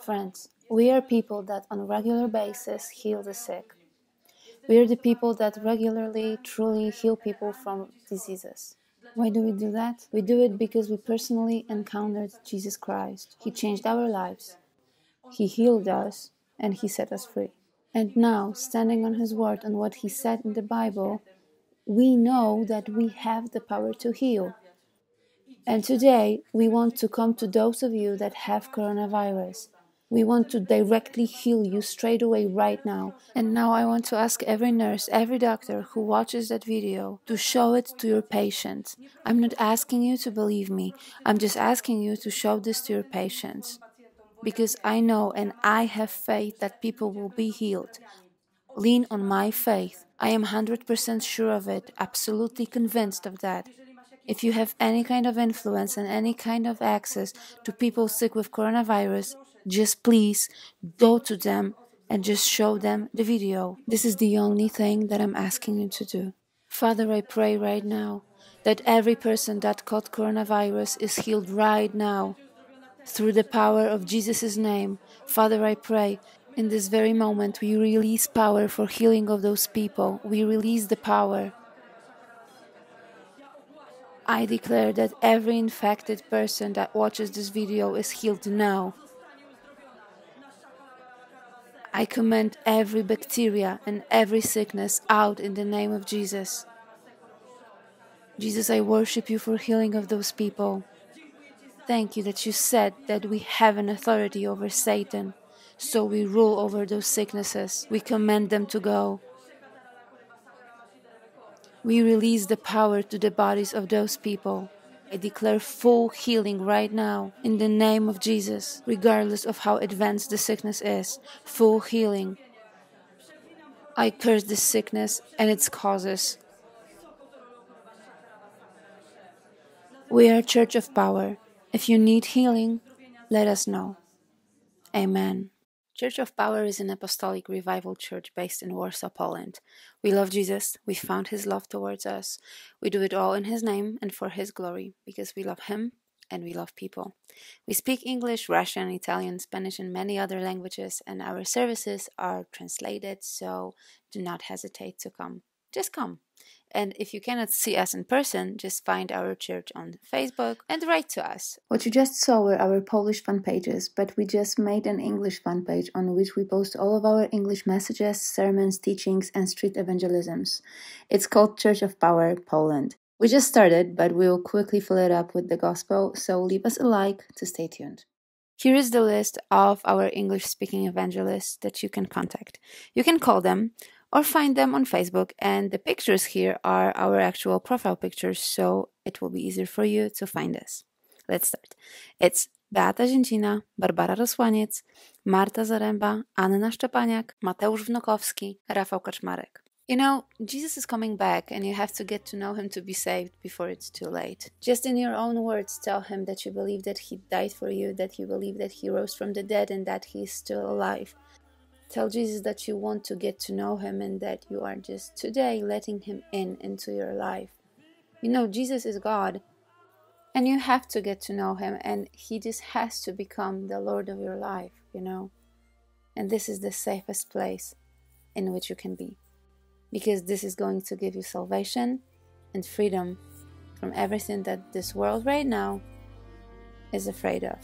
Friends, we are people that on a regular basis heal the sick. We are the people that regularly truly heal people from diseases. Why do we do that? We do it because we personally encountered Jesus Christ. He changed our lives, He healed us, and He set us free. And now, standing on His word and what He said in the Bible, we know that we have the power to heal. And today, we want to come to those of you that have coronavirus. We want to directly heal you straight away right now. And now I want to ask every nurse, every doctor who watches that video to show it to your patients. I'm not asking you to believe me, I'm just asking you to show this to your patients. Because I know and I have faith that people will be healed. Lean on my faith. I am 100% sure of it, absolutely convinced of that. If you have any kind of influence and any kind of access to people sick with coronavirus, just please go to them and just show them the video. This is the only thing that I'm asking you to do. Father, I pray right now that every person that caught coronavirus is healed right now through the power of Jesus' name. Father, I pray in this very moment we release power for healing of those people. We release the power. I declare that every infected person that watches this video is healed now. I command every bacteria and every sickness out in the name of Jesus. Jesus, I worship you for healing of those people. Thank you that you said that we have an authority over Satan, so we rule over those sicknesses. We command them to go we release the power to the bodies of those people. I declare full healing right now in the name of Jesus, regardless of how advanced the sickness is. Full healing. I curse this sickness and its causes. We are Church of Power. If you need healing, let us know. Amen. Church of Power is an apostolic revival church based in Warsaw, Poland. We love Jesus, we found his love towards us. We do it all in his name and for his glory because we love him and we love people. We speak English, Russian, Italian, Spanish, and many other languages, and our services are translated, so do not hesitate to come. Just come. And if you cannot see us in person, just find our church on Facebook and write to us. What you just saw were our Polish fan pages, but we just made an English fan page on which we post all of our English messages, sermons, teachings, and street evangelisms. It's called Church of Power Poland. We just started, but we will quickly fill it up with the gospel, so leave us a like to stay tuned. Here is the list of our English speaking evangelists that you can contact. You can call them or find them on Facebook. And the pictures here are our actual profile pictures, so it will be easier for you to find us. Let's start. It's Beata Zięcina, Barbara Rosłaniec, Marta Zaręba, Anna Szczepaniak, Mateusz Wnokowski, Rafał Kaczmarek. You know, Jesus is coming back and you have to get to know him to be saved before it's too late. Just in your own words, tell him that you believe that he died for you, that you believe that he rose from the dead, and that he is still alive. Tell Jesus that you want to get to know him and that you are just today letting him in into your life. You know, Jesus is God and you have to get to know him and he just has to become the Lord of your life, you know. And this is the safest place in which you can be because this is going to give you salvation and freedom from everything that this world right now is afraid of.